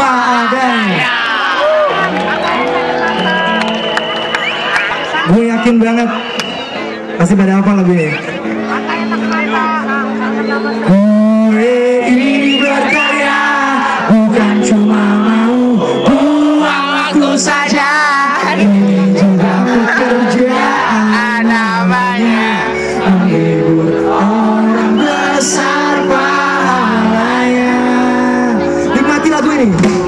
apa adanya. Gue yakin banget. Pasti pada apa lagunya ya? morning.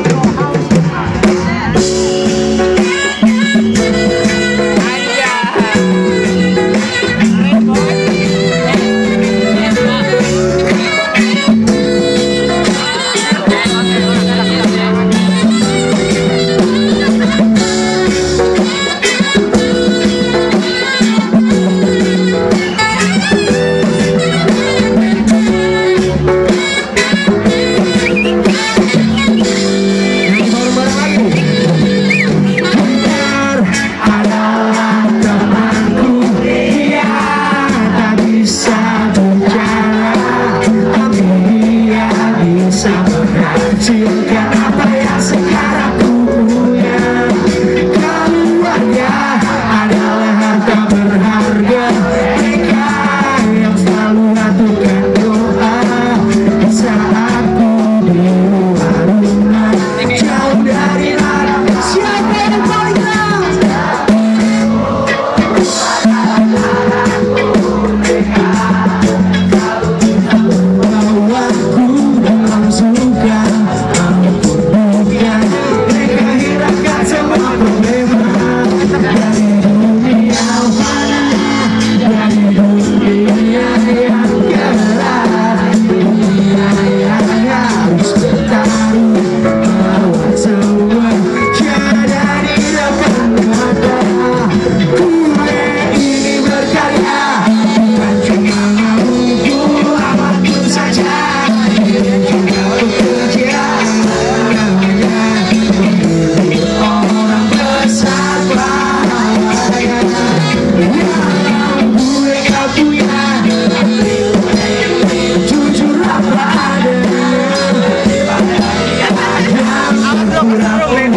I'm so stupid.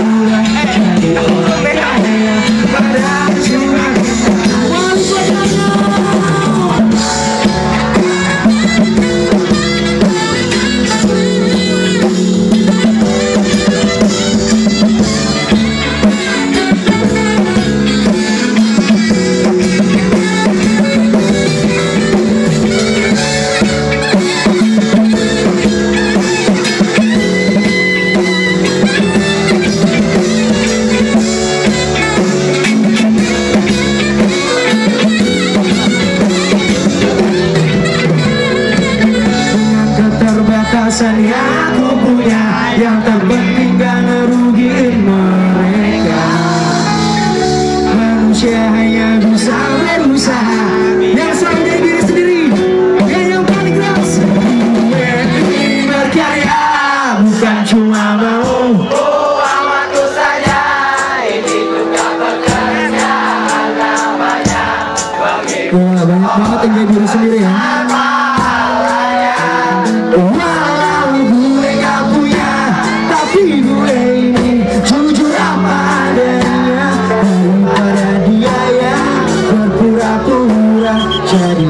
Hey. seni aku punya Yang terpenting gak ngerugiin mereka. Manusia hanya bisa berusaha. Yang selalu dari diri sendiri Dan yang paling keras. Ingin berkarya Bukan cuma mau Banyak banget yang jadi Daddy.